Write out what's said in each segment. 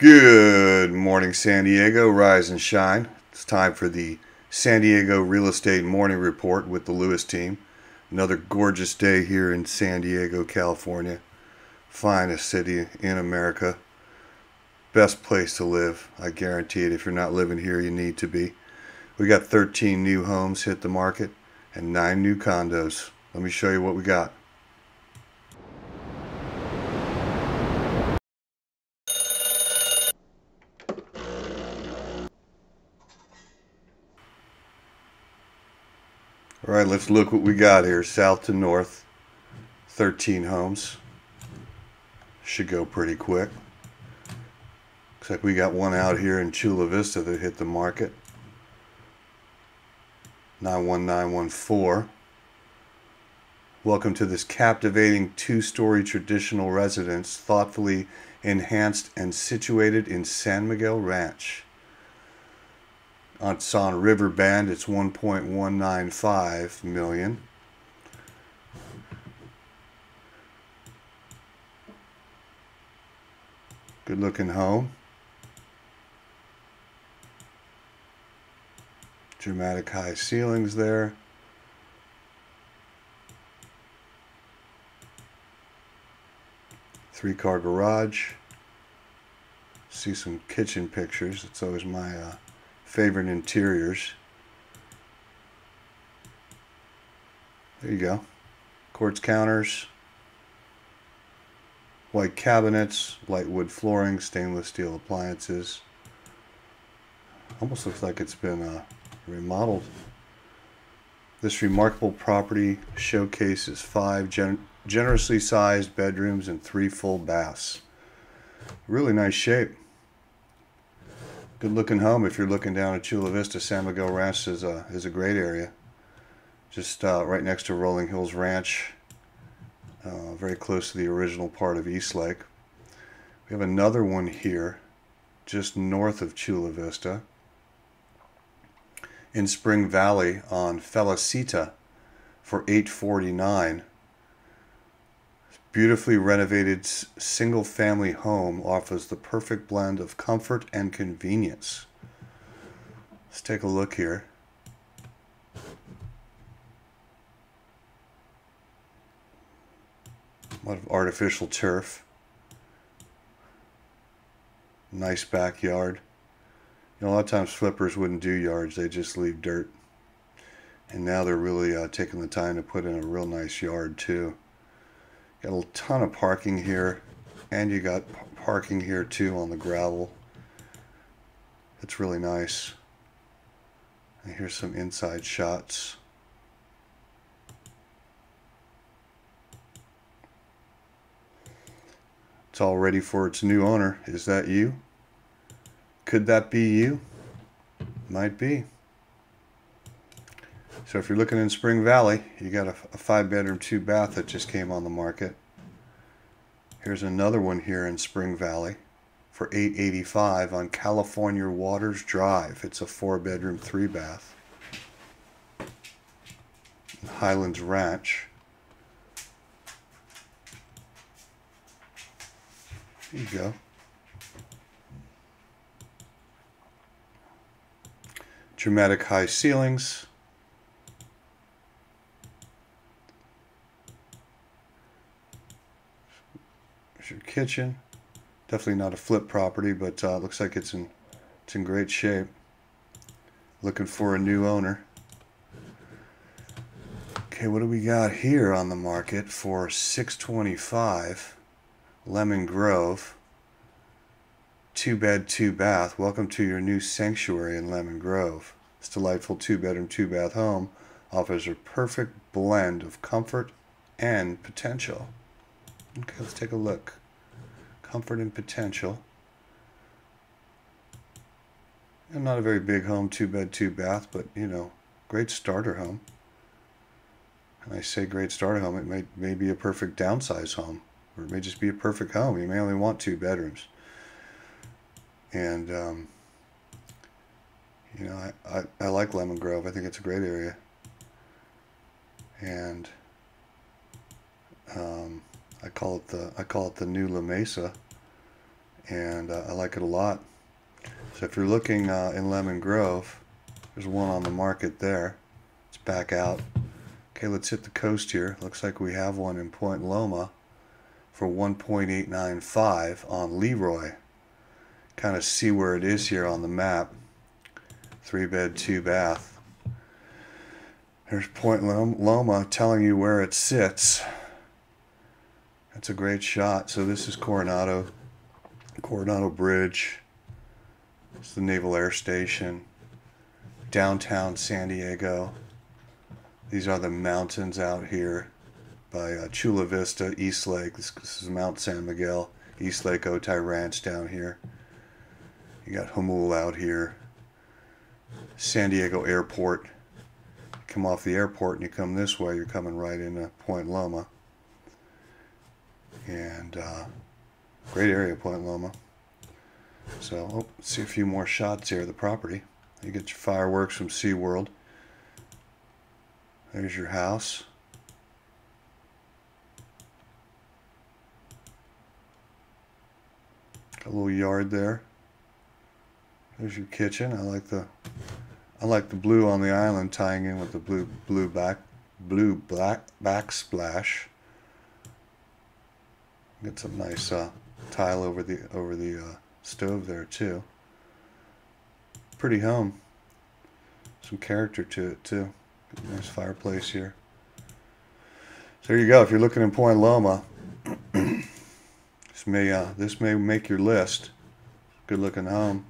Good morning, San Diego. Rise and shine. It's time for the San Diego Real Estate Morning Report with the Lewis team. Another gorgeous day here in San Diego, California. Finest city in America. Best place to live. I guarantee it. If you're not living here, you need to be. We got 13 new homes hit the market and 9 new condos. Let me show you what we got. All right, let's look what we got here. South to north, 13 homes. Should go pretty quick. Looks like we got one out here in Chula Vista that hit the market. 91914. Welcome to this captivating two-story traditional residence, thoughtfully enhanced and situated in San Miguel Ranch. It's River Bend. It's 1.195 million. Good looking home. Dramatic high ceilings there. Three car garage. See some kitchen pictures. It's always my uh, favorite interiors. There you go. Quartz counters, white cabinets, light wood flooring, stainless steel appliances. Almost looks like it's been uh, remodeled. This remarkable property showcases five gen generously sized bedrooms and three full baths. Really nice shape. Good looking home if you're looking down at Chula Vista. San Miguel Ranch is a, is a great area. Just uh, right next to Rolling Hills Ranch. Uh, very close to the original part of East Lake. We have another one here just north of Chula Vista in Spring Valley on Felicita for 849 beautifully renovated single family home offers the perfect blend of comfort and convenience. Let's take a look here. A lot of artificial turf. Nice backyard. You know, a lot of times flippers wouldn't do yards, they just leave dirt. And now they're really uh, taking the time to put in a real nice yard too. Got a ton of parking here, and you got parking here too on the gravel. It's really nice. And here's some inside shots. It's all ready for its new owner. Is that you? Could that be you? Might be. So if you're looking in Spring Valley, you got a, a five bedroom, two bath that just came on the market. Here's another one here in Spring Valley for 885 on California Waters Drive. It's a four bedroom, three bath. Highlands Ranch. There you go. Dramatic high ceilings. your kitchen. Definitely not a flip property, but uh, looks like it's in it's in great shape. Looking for a new owner. Okay, what do we got here on the market for 625 Lemon Grove? Two bed, two bath. Welcome to your new sanctuary in Lemon Grove. This delightful two bedroom, two bath home offers a perfect blend of comfort and potential. Okay, let's take a look comfort and potential. And not a very big home, two bed, two bath, but you know, great starter home. And I say great starter home, it may, may be a perfect downsize home, or it may just be a perfect home. You may only want two bedrooms. And, um, you know, I, I, I like Lemon Grove. I think it's a great area. And, um, I call it the I call it the new La Mesa, and uh, I like it a lot. So if you're looking uh, in Lemon Grove, there's one on the market there. It's back out. Okay, let's hit the coast here. Looks like we have one in Point Loma for 1.895 on Leroy. Kind of see where it is here on the map. Three bed, two bath. There's Point Loma telling you where it sits. That's a great shot. So this is Coronado, Coronado Bridge. It's the Naval Air Station. Downtown San Diego. These are the mountains out here by uh, Chula Vista, East Lake. This, this, is Mount San Miguel, East Lake Otay Ranch down here. You got Jamul out here. San Diego Airport come off the airport and you come this way, you're coming right into Point Loma. And uh, great area, Point Loma. So, oh, see a few more shots here of the property. You get your fireworks from SeaWorld. There's your house. Got a little yard there. There's your kitchen. I like the I like the blue on the island tying in with the blue blue back blue black backsplash. Get some nice uh, tile over the over the uh, stove there too. Pretty home. Some character to it too. Nice fireplace here. So there you go. If you're looking in Point Loma, this may uh, this may make your list. Good looking home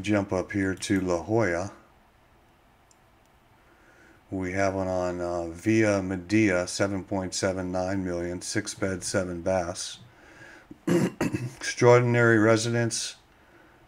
jump up here to La Jolla. We have one on uh, Via Medea, 7.79 million, six bed, seven baths. Extraordinary residence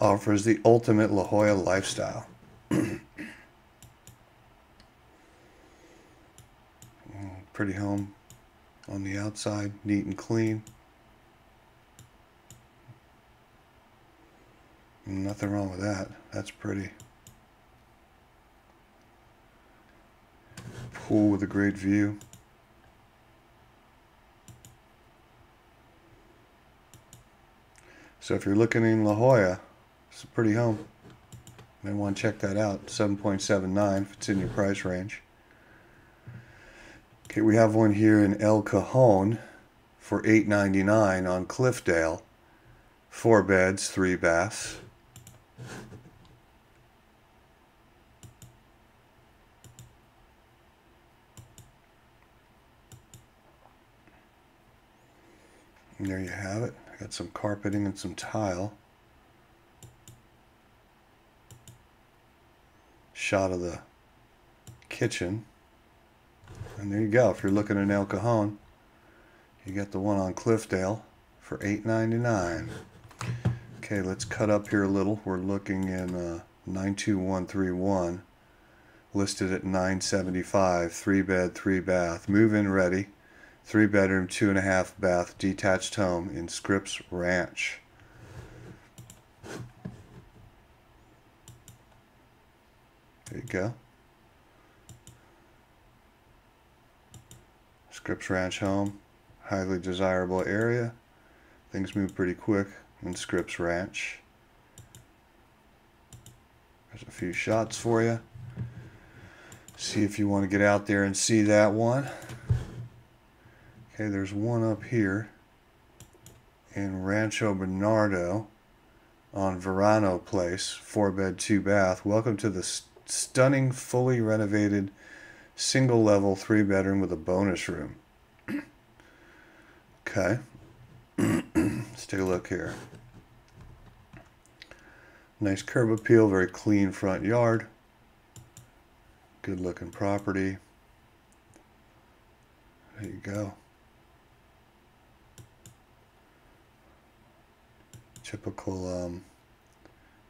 offers the ultimate La Jolla lifestyle. Pretty home on the outside, neat and clean. Nothing wrong with that. That's pretty. Pool with a great view. So if you're looking in La Jolla, it's a pretty home. You may want to check that out. 7.79 if it's in your price range. Okay, we have one here in El Cajon for $8.99 on Cliffdale. Four beds, three baths. And there you have it. Got some carpeting and some tile. Shot of the kitchen. And there you go. If you're looking at El Cajon, you get the one on Cliffdale for $8.99. Okay, let's cut up here a little. We're looking in uh, 92131, listed at 975, three bed, three bath, move in ready, three bedroom, two and a half bath detached home in Scripps Ranch. There you go. Scripps Ranch home, highly desirable area. Things move pretty quick in Scripps Ranch. There's a few shots for you. See if you want to get out there and see that one. Okay, there's one up here in Rancho Bernardo on Verano Place, four bed, two bath. Welcome to the st stunning, fully renovated, single level, three bedroom with a bonus room. okay. Let's take a look here. Nice curb appeal, very clean front yard. Good looking property. There you go. Typical um,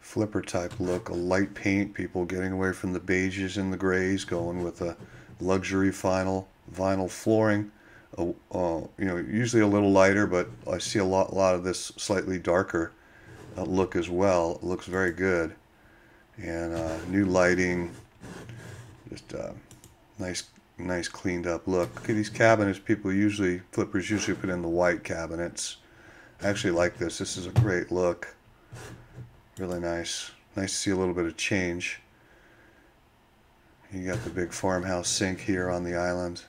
flipper type look, a light paint, people getting away from the beiges and the grays, going with a luxury vinyl, vinyl flooring uh, you know, usually a little lighter, but I see a lot, lot of this slightly darker uh, look as well. It looks very good. And uh, new lighting, just uh, nice, nice cleaned up look. Look at these cabinets. People usually, flippers usually put in the white cabinets. I actually like this. This is a great look. Really nice. Nice to see a little bit of change. You got the big farmhouse sink here on the island.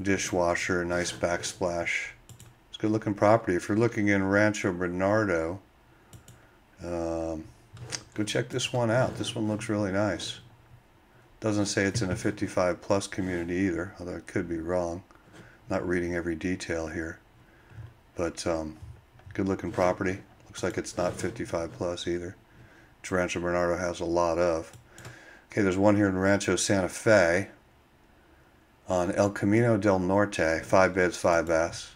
Dishwasher, nice backsplash. It's a good looking property. If you're looking in Rancho Bernardo, um, go check this one out. This one looks really nice. Doesn't say it's in a 55 plus community either, although it could be wrong. Not reading every detail here. But um, good looking property. Looks like it's not 55 plus either. Which Rancho Bernardo has a lot of. Okay, there's one here in Rancho Santa Fe on El Camino del Norte. Five beds, five baths.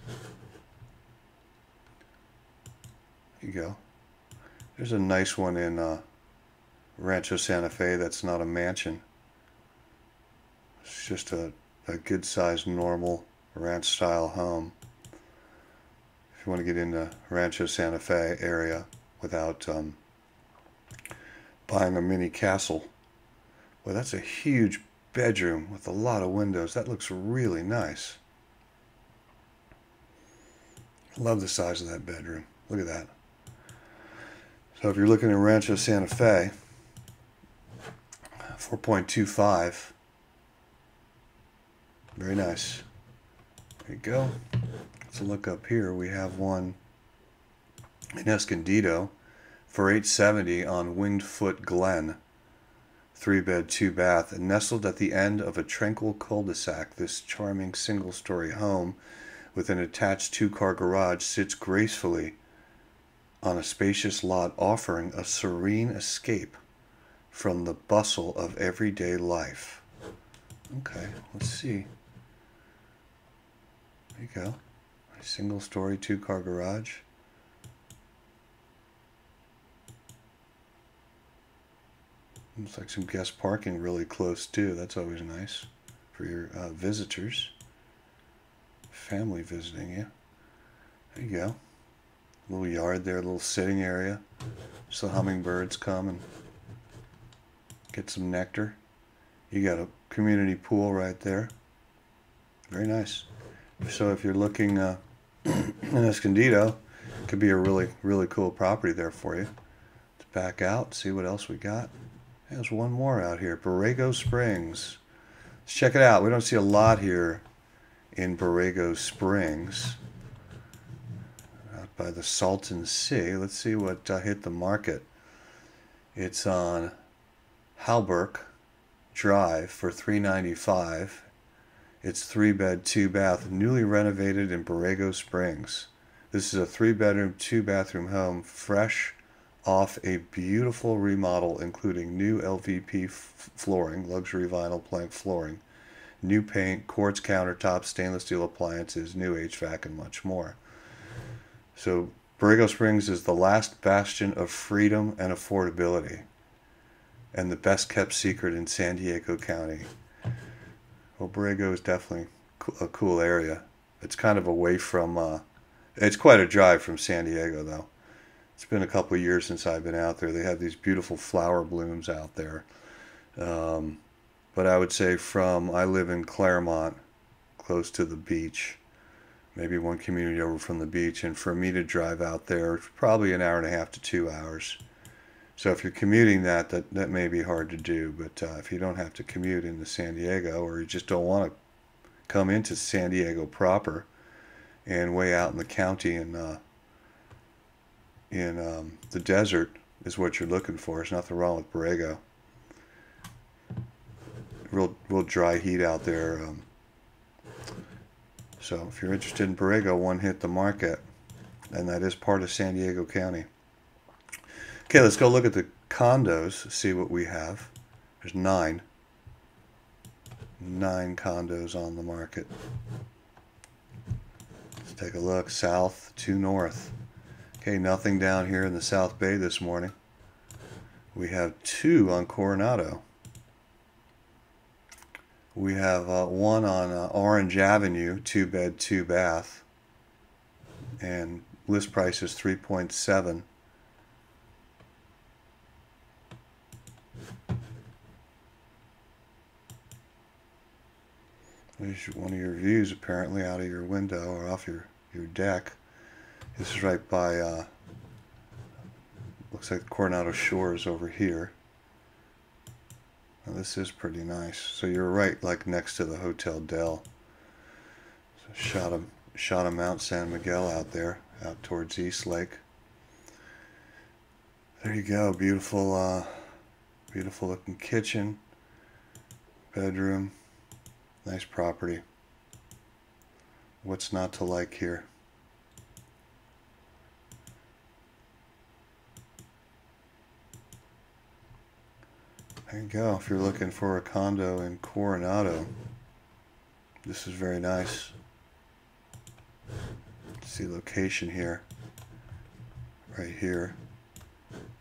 There you go. There's a nice one in uh, Rancho Santa Fe that's not a mansion. It's just a, a good sized normal ranch style home. If you want to get into Rancho Santa Fe area without um, buying a mini castle. Well, that's a huge bedroom with a lot of windows. That looks really nice. I love the size of that bedroom. Look at that. So if you're looking at Rancho Santa Fe, 4.25 very nice. There you go. Let's look up here. We have one in Escondido for 870 on Windfoot Glen. Three bed, two bath, and nestled at the end of a tranquil cul-de-sac, this charming single-story home with an attached two-car garage sits gracefully on a spacious lot offering a serene escape from the bustle of everyday life. Okay, let's see. There you go. Single story, two car garage. Looks like some guest parking really close too. That's always nice for your uh, visitors. Family visiting you. There you go. Little yard there, little sitting area. So hummingbirds come and get some nectar. You got a community pool right there. Very nice. So if you're looking uh, in Escondido, could be a really, really cool property there for you. Let's back out, see what else we got. There's one more out here, Borrego Springs. Let's check it out. We don't see a lot here in Borrego Springs. Out by the Salton Sea. Let's see what uh, hit the market. It's on Halberk Drive for 395 it's three bed, two bath, newly renovated in Borrego Springs. This is a three bedroom, two bathroom home, fresh off a beautiful remodel including new LVP flooring, luxury vinyl plank flooring, new paint, quartz countertops, stainless steel appliances, new HVAC, and much more. So, Borrego Springs is the last bastion of freedom and affordability, and the best kept secret in San Diego County. Borrego is definitely a cool area. It's kind of away from. Uh, it's quite a drive from San Diego, though. It's been a couple years since I've been out there. They have these beautiful flower blooms out there. Um, but I would say from I live in Clairemont, close to the beach, maybe one community over from the beach, and for me to drive out there, probably an hour and a half to two hours. So if you're commuting that, that, that may be hard to do. But uh, if you don't have to commute into San Diego or you just don't want to come into San Diego proper and way out in the county and uh, in um, the desert is what you're looking for. There's nothing wrong with Borrego. Real, real dry heat out there. Um, so if you're interested in Borrego, one hit the market, and that is part of San Diego County. Okay, let's go look at the condos, see what we have. There's nine. Nine condos on the market. Let's take a look. South to north. Okay, nothing down here in the South Bay this morning. We have two on Coronado. We have uh, one on uh, Orange Avenue, two bed, two bath. And list price is 3.7. There's one of your views apparently out of your window or off your, your deck. This is right by, uh, looks like Coronado Shores over here. Now this is pretty nice. So you're right, like next to the Hotel Del. So shot a shot a Mount San Miguel out there, out towards East Lake. There you go, beautiful, uh, beautiful looking kitchen, bedroom, nice property. What's not to like here? There you go. If you're looking for a condo in Coronado, this is very nice. See location here. Right here.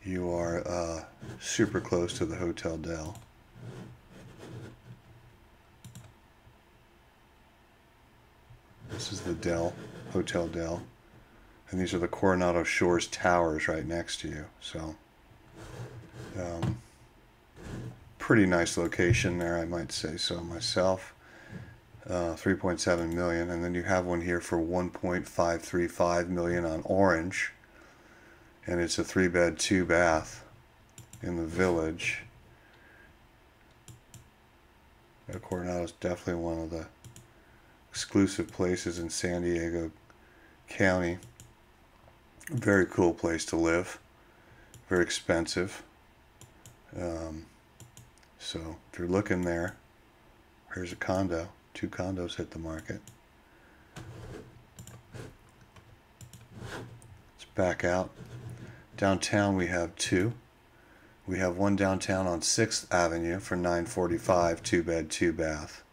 You are uh, super close to the Hotel Del. This is the Del, Hotel Del. And these are the Coronado Shores Towers right next to you. So, um, pretty nice location there, I might say so myself. Uh, 3.7 million, and then you have one here for 1.535 million on Orange, and it's a three bed, two bath in the village. Coronado is definitely one of the exclusive places in San Diego County. Very cool place to live. Very expensive. Um, so if you're looking there, here's a condo. Two condos hit the market. Let's back out. Downtown we have two. We have one downtown on 6th Avenue for 945, two bed, two bath.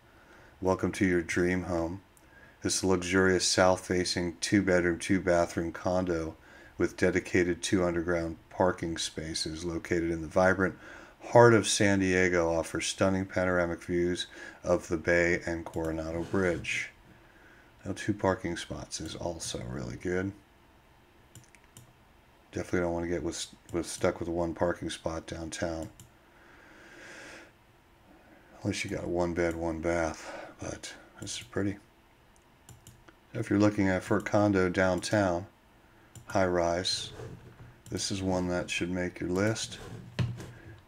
Welcome to your dream home. This luxurious south facing two bedroom, two bathroom condo with dedicated two underground parking spaces located in the vibrant heart of San Diego offers stunning panoramic views of the bay and Coronado Bridge. Now, two parking spots is also really good. Definitely don't want to get with, with stuck with one parking spot downtown. Unless you got a one bed, one bath. But this is pretty. If you're looking at for a condo downtown, high rise, this is one that should make your list.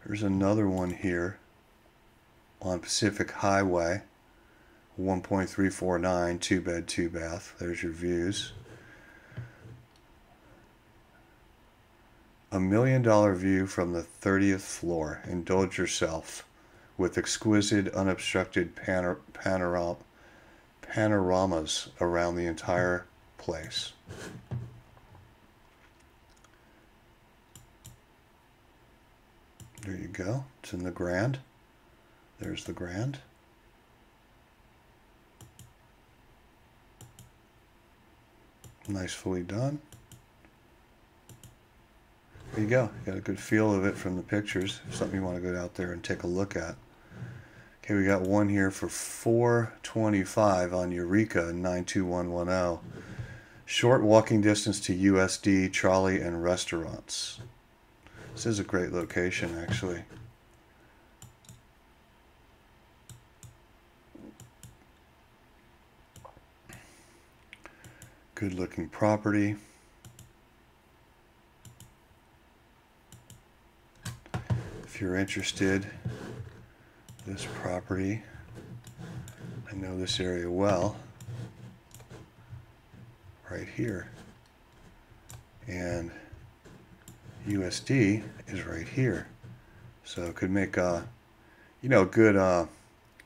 There's another one here on Pacific Highway, 1.349, two bed, two bath. There's your views. A million dollar view from the 30th floor. Indulge yourself with exquisite, unobstructed panor panorama panoramas around the entire place. There you go. It's in the Grand. There's the Grand. Nicely done. There you go. You got a good feel of it from the pictures. Something you want to go out there and take a look at. We got one here for 425 on Eureka 92110. Short walking distance to USD, trolley, and restaurants. This is a great location, actually. Good looking property. If you're interested, this property, I know this area well, right here. And USD is right here. So it could make a, you know, good, uh,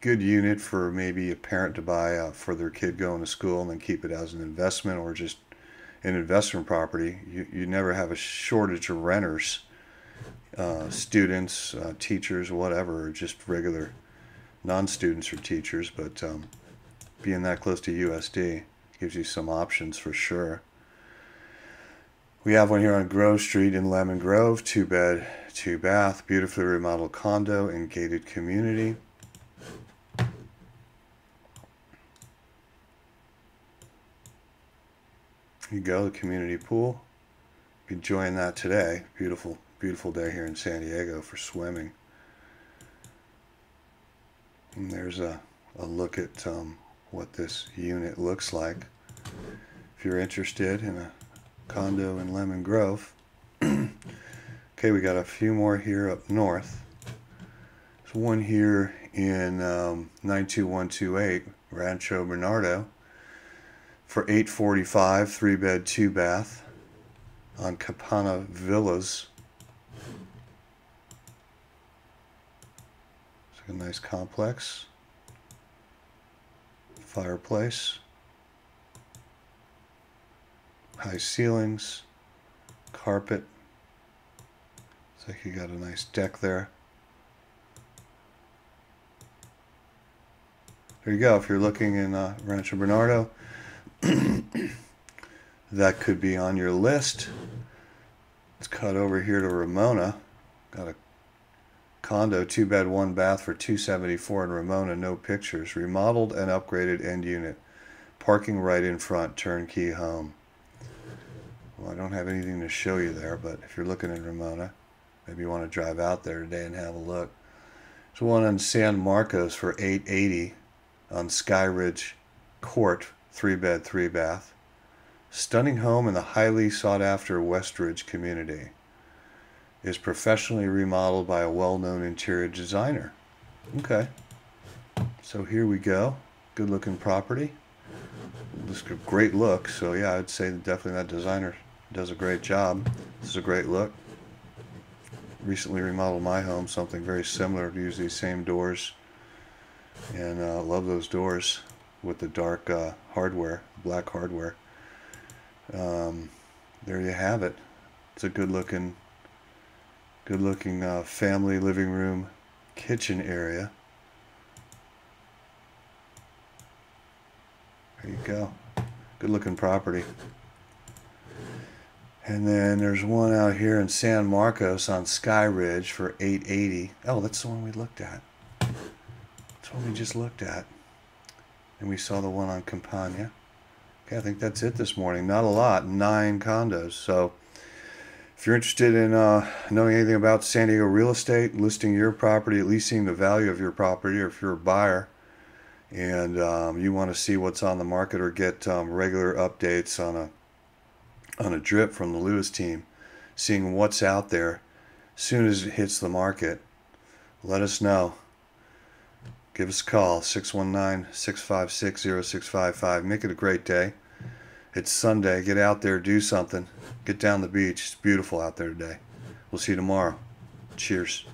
good unit for maybe a parent to buy uh, for their kid going to school and then keep it as an investment or just an investment property. You, you never have a shortage of renters, uh, students, uh, teachers, whatever, just regular non-students or teachers. But um, being that close to USD gives you some options for sure. We have one here on Grove Street in Lemon Grove, two bed, two bath, beautifully remodeled condo in gated community. you go, the community pool. Be enjoying that today. Beautiful, beautiful day here in San Diego for swimming. And there's a, a look at um, what this unit looks like. If you're interested in a condo in Lemon Grove. okay, we got a few more here up north. There's one here in um, 92128 Rancho Bernardo for 845 three bed two bath on Capana Villas. A nice complex. Fireplace. High ceilings. Carpet. Looks like you got a nice deck there. There you go. If you're looking in uh, Rancho Bernardo, that could be on your list. Let's cut over here to Ramona. Got a condo, two bed, one bath for 274 in Ramona, no pictures. Remodeled and upgraded end unit. Parking right in front, turnkey home. Well, I don't have anything to show you there, but if you're looking in Ramona, maybe you want to drive out there today and have a look. There's one in San Marcos for 880 on Sky Ridge Court, three bed, three bath. Stunning home in the highly sought after Westridge community. Is professionally remodeled by a well known interior designer. Okay. So here we go. Good looking property. This a great look. So yeah, I'd say definitely that designer does a great job. This is a great look. Recently remodeled my home, something very similar. to Use these same doors and uh, love those doors with the dark uh, hardware, black hardware. Um, there you have it. It's a good looking, good looking uh, family living room, kitchen area. There you go. Good looking property. And then there's one out here in San Marcos on Sky Ridge for 880. Oh, that's the one we looked at. That's what we just looked at. And we saw the one on Campagna. Okay, I think that's it this morning. Not a lot, nine condos. So if you're interested in uh, knowing anything about San Diego real estate, listing your property, at least seeing the value of your property, or if you're a buyer and um, you want to see what's on the market or get um, regular updates on a on a drip from the Lewis team, seeing what's out there, as soon as it hits the market, let us know. Give us a call 619-656-0655 make it a great day it's sunday. Get out there do something. Get down the beach. It's beautiful out there today. We'll see you tomorrow. Cheers